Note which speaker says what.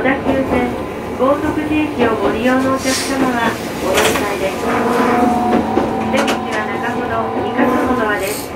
Speaker 1: 小田急線高速寺駅をご利用のお客様はお乗り換えで。す出口は中ほど2カほどです。